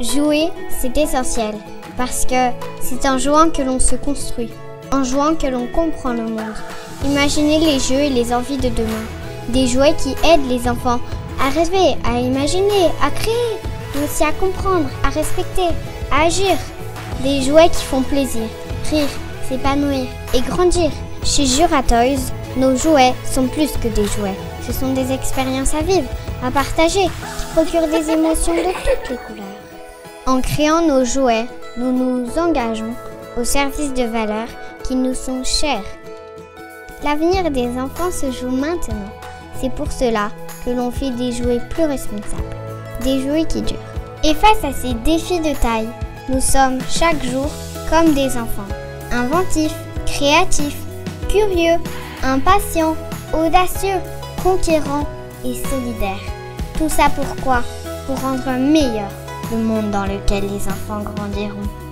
Jouer, c'est essentiel, parce que c'est en jouant que l'on se construit, en jouant que l'on comprend le monde. Imaginez les jeux et les envies de demain, des jouets qui aident les enfants à rêver, à imaginer, à créer, mais aussi à comprendre, à respecter, à agir. Des jouets qui font plaisir, rire, s'épanouir et grandir. Chez Jura Toys, nos jouets sont plus que des jouets. Ce sont des expériences à vivre, à partager, qui procurent des émotions de toutes les couleurs. En créant nos jouets, nous nous engageons au service de valeurs qui nous sont chères. L'avenir des enfants se joue maintenant. C'est pour cela que l'on fait des jouets plus responsables, des jouets qui durent. Et face à ces défis de taille, nous sommes chaque jour comme des enfants, inventifs, créatifs, curieux, impatients, audacieux, conquérants et solidaires. Tout ça pourquoi? Pour rendre meilleur le monde dans lequel les enfants grandiront.